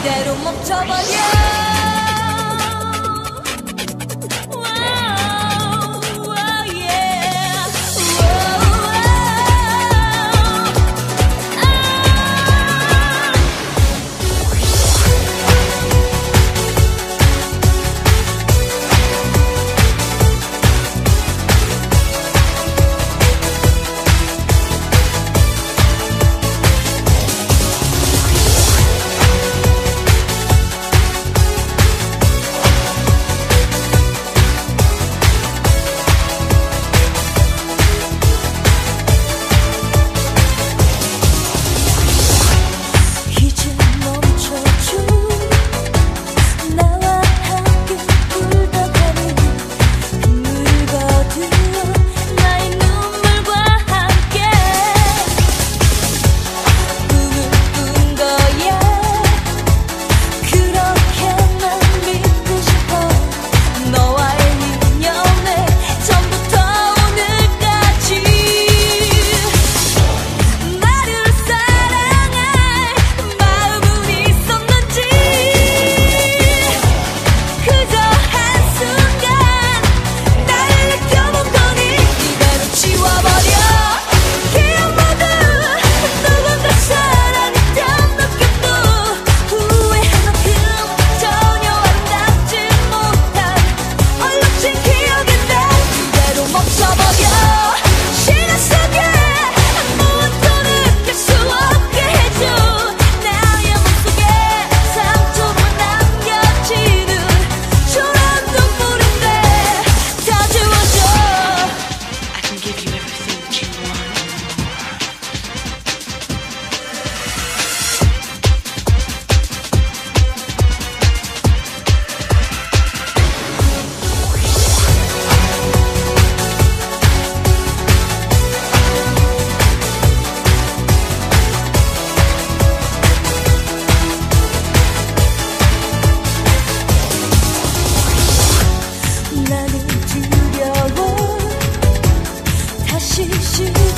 이대로 멈춰버려. 继续。